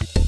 you